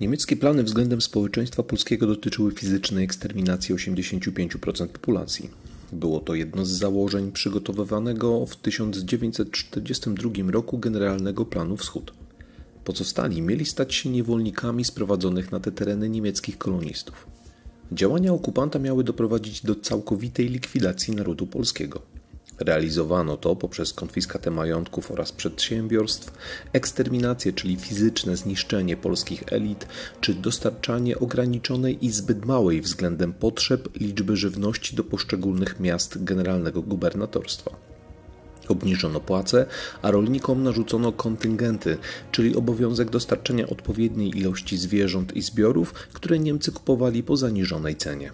Niemieckie plany względem społeczeństwa polskiego dotyczyły fizycznej eksterminacji 85% populacji. Było to jedno z założeń przygotowywanego w 1942 roku Generalnego Planu Wschód. Pozostali mieli stać się niewolnikami sprowadzonych na te tereny niemieckich kolonistów. Działania okupanta miały doprowadzić do całkowitej likwidacji narodu polskiego. Realizowano to poprzez konfiskatę majątków oraz przedsiębiorstw, eksterminację, czyli fizyczne zniszczenie polskich elit, czy dostarczanie ograniczonej i zbyt małej względem potrzeb liczby żywności do poszczególnych miast generalnego gubernatorstwa. Obniżono płace, a rolnikom narzucono kontyngenty, czyli obowiązek dostarczenia odpowiedniej ilości zwierząt i zbiorów, które Niemcy kupowali po zaniżonej cenie.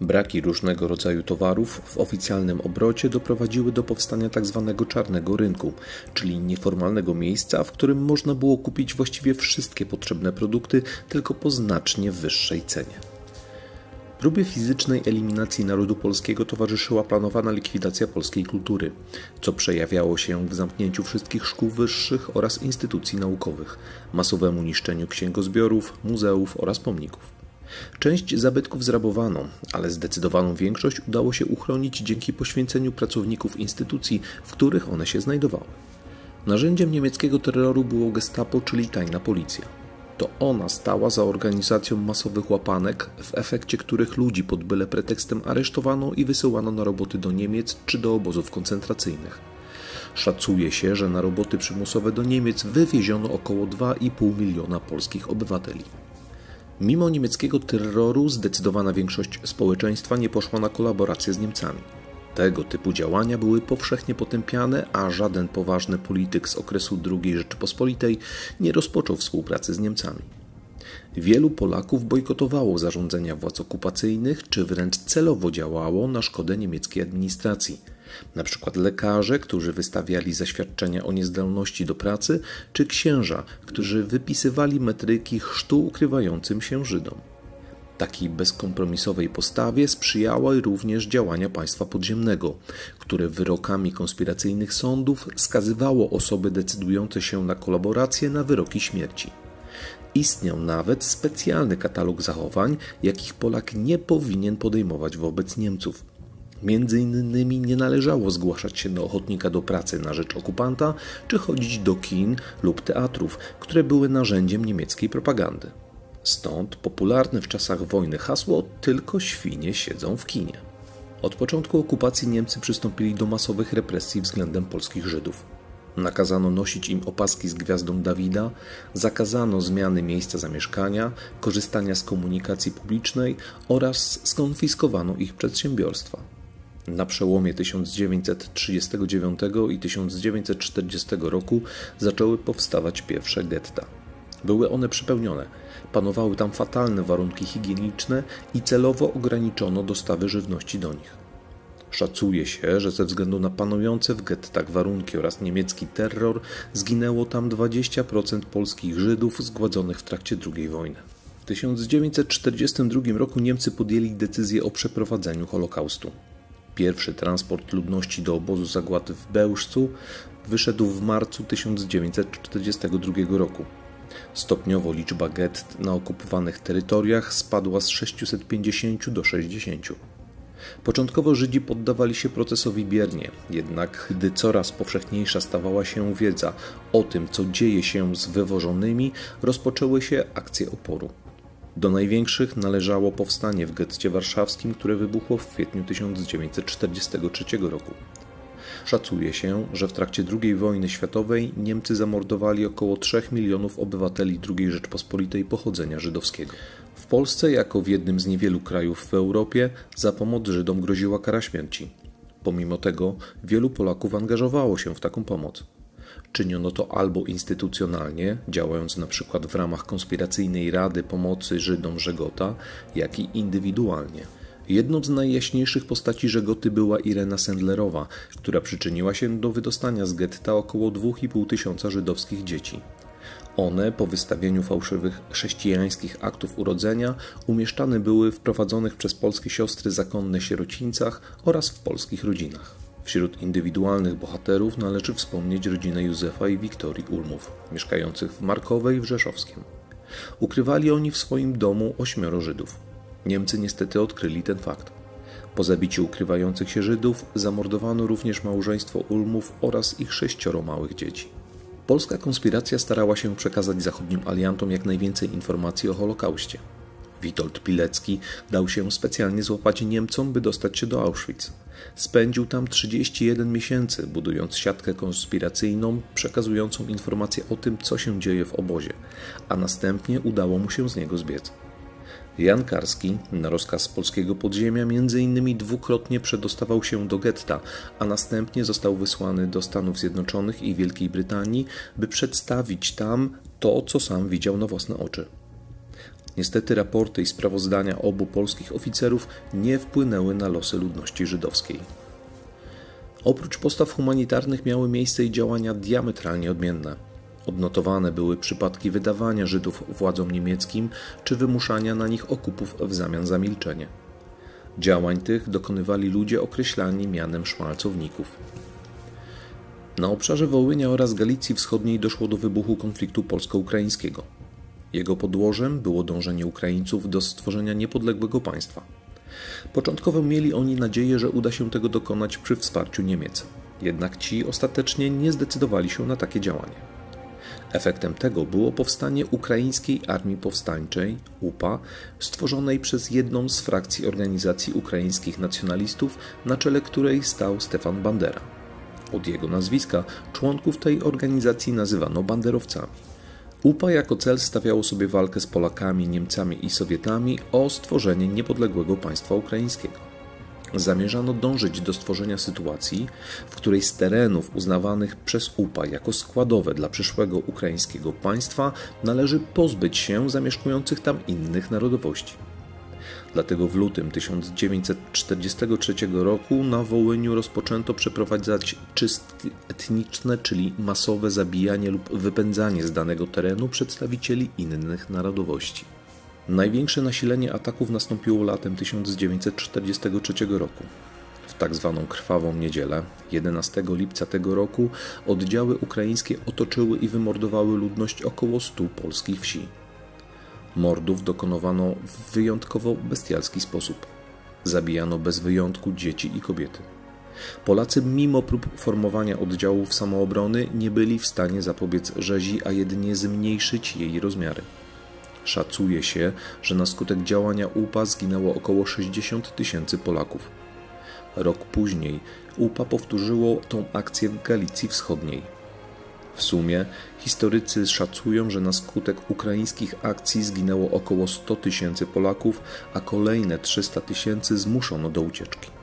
Braki różnego rodzaju towarów w oficjalnym obrocie doprowadziły do powstania tzw. Tak czarnego rynku, czyli nieformalnego miejsca, w którym można było kupić właściwie wszystkie potrzebne produkty, tylko po znacznie wyższej cenie. Próbie fizycznej eliminacji narodu polskiego towarzyszyła planowana likwidacja polskiej kultury, co przejawiało się w zamknięciu wszystkich szkół wyższych oraz instytucji naukowych, masowemu niszczeniu księgozbiorów, muzeów oraz pomników. Część zabytków zrabowano, ale zdecydowaną większość udało się uchronić dzięki poświęceniu pracowników instytucji, w których one się znajdowały. Narzędziem niemieckiego terroru było gestapo, czyli tajna policja. To ona stała za organizacją masowych łapanek, w efekcie których ludzi pod byle pretekstem aresztowano i wysyłano na roboty do Niemiec czy do obozów koncentracyjnych. Szacuje się, że na roboty przymusowe do Niemiec wywieziono około 2,5 miliona polskich obywateli. Mimo niemieckiego terroru zdecydowana większość społeczeństwa nie poszła na kolaborację z Niemcami. Tego typu działania były powszechnie potępiane, a żaden poważny polityk z okresu II Rzeczypospolitej nie rozpoczął współpracy z Niemcami. Wielu Polaków bojkotowało zarządzenia władz okupacyjnych, czy wręcz celowo działało na szkodę niemieckiej administracji. Na przykład lekarze, którzy wystawiali zaświadczenia o niezdolności do pracy, czy księża, którzy wypisywali metryki chrztu ukrywającym się Żydom. Takiej bezkompromisowej postawie sprzyjały również działania państwa podziemnego, które wyrokami konspiracyjnych sądów skazywało osoby decydujące się na kolaborację na wyroki śmierci. Istniał nawet specjalny katalog zachowań, jakich Polak nie powinien podejmować wobec Niemców. Między innymi nie należało zgłaszać się do ochotnika do pracy na rzecz okupanta, czy chodzić do kin lub teatrów, które były narzędziem niemieckiej propagandy. Stąd popularne w czasach wojny hasło tylko świnie siedzą w kinie. Od początku okupacji Niemcy przystąpili do masowych represji względem polskich Żydów. Nakazano nosić im opaski z gwiazdą Dawida, zakazano zmiany miejsca zamieszkania, korzystania z komunikacji publicznej oraz skonfiskowano ich przedsiębiorstwa. Na przełomie 1939 i 1940 roku zaczęły powstawać pierwsze getta. Były one przepełnione, panowały tam fatalne warunki higieniczne i celowo ograniczono dostawy żywności do nich. Szacuje się, że ze względu na panujące w gettach warunki oraz niemiecki terror zginęło tam 20% polskich Żydów zgładzonych w trakcie II wojny. W 1942 roku Niemcy podjęli decyzję o przeprowadzeniu Holokaustu. Pierwszy transport ludności do obozu zagłady w Bełżcu wyszedł w marcu 1942 roku. Stopniowo liczba gett na okupowanych terytoriach spadła z 650 do 60. Początkowo Żydzi poddawali się procesowi biernie, jednak gdy coraz powszechniejsza stawała się wiedza o tym, co dzieje się z wywożonymi, rozpoczęły się akcje oporu. Do największych należało powstanie w getcie warszawskim, które wybuchło w kwietniu 1943 roku. Szacuje się, że w trakcie II wojny światowej Niemcy zamordowali około 3 milionów obywateli II Rzeczpospolitej pochodzenia żydowskiego. Polsce, jako w jednym z niewielu krajów w Europie, za pomoc Żydom groziła kara śmierci. Pomimo tego, wielu Polaków angażowało się w taką pomoc. Czyniono to albo instytucjonalnie, działając przykład w ramach konspiracyjnej Rady Pomocy Żydom Żegota, jak i indywidualnie. Jedną z najjaśniejszych postaci Żegoty była Irena Sendlerowa, która przyczyniła się do wydostania z getta około 2,5 tysiąca żydowskich dzieci. One, po wystawieniu fałszywych chrześcijańskich aktów urodzenia, umieszczane były w prowadzonych przez polskie siostry zakonne sierocińcach oraz w polskich rodzinach. Wśród indywidualnych bohaterów należy wspomnieć rodzinę Józefa i Wiktorii Ulmów, mieszkających w Markowej w Rzeszowskiem. Ukrywali oni w swoim domu ośmioro Żydów. Niemcy niestety odkryli ten fakt. Po zabiciu ukrywających się Żydów zamordowano również małżeństwo Ulmów oraz ich sześcioro małych dzieci. Polska konspiracja starała się przekazać zachodnim aliantom jak najwięcej informacji o Holokauście. Witold Pilecki dał się specjalnie złapać Niemcom, by dostać się do Auschwitz. Spędził tam 31 miesięcy, budując siatkę konspiracyjną, przekazującą informacje o tym, co się dzieje w obozie, a następnie udało mu się z niego zbiec. Jan Karski na rozkaz polskiego podziemia innymi dwukrotnie przedostawał się do getta, a następnie został wysłany do Stanów Zjednoczonych i Wielkiej Brytanii, by przedstawić tam to, co sam widział na własne oczy. Niestety raporty i sprawozdania obu polskich oficerów nie wpłynęły na losy ludności żydowskiej. Oprócz postaw humanitarnych miały miejsce i działania diametralnie odmienne. Odnotowane były przypadki wydawania Żydów władzom niemieckim czy wymuszania na nich okupów w zamian za milczenie. Działań tych dokonywali ludzie określani mianem szmalcowników. Na obszarze Wołynia oraz Galicji Wschodniej doszło do wybuchu konfliktu polsko-ukraińskiego. Jego podłożem było dążenie Ukraińców do stworzenia niepodległego państwa. Początkowo mieli oni nadzieję, że uda się tego dokonać przy wsparciu Niemiec. Jednak ci ostatecznie nie zdecydowali się na takie działanie. Efektem tego było powstanie Ukraińskiej Armii Powstańczej UPA, stworzonej przez jedną z frakcji organizacji ukraińskich nacjonalistów, na czele której stał Stefan Bandera. Od jego nazwiska członków tej organizacji nazywano banderowcami. UPA jako cel stawiało sobie walkę z Polakami, Niemcami i Sowietami o stworzenie niepodległego państwa ukraińskiego zamierzano dążyć do stworzenia sytuacji, w której z terenów uznawanych przez UPA jako składowe dla przyszłego ukraińskiego państwa należy pozbyć się zamieszkujących tam innych narodowości. Dlatego w lutym 1943 roku na Wołyniu rozpoczęto przeprowadzać czystki etniczne, czyli masowe zabijanie lub wypędzanie z danego terenu przedstawicieli innych narodowości. Największe nasilenie ataków nastąpiło latem 1943 roku. W tak zwaną krwawą niedzielę, 11 lipca tego roku, oddziały ukraińskie otoczyły i wymordowały ludność około 100 polskich wsi. Mordów dokonywano w wyjątkowo bestialski sposób. Zabijano bez wyjątku dzieci i kobiety. Polacy, mimo prób formowania oddziałów samoobrony, nie byli w stanie zapobiec rzezi, a jedynie zmniejszyć jej rozmiary. Szacuje się, że na skutek działania UPA zginęło około 60 tysięcy Polaków. Rok później UPA powtórzyło tą akcję w Galicji Wschodniej. W sumie historycy szacują, że na skutek ukraińskich akcji zginęło około 100 tysięcy Polaków, a kolejne 300 tysięcy zmuszono do ucieczki.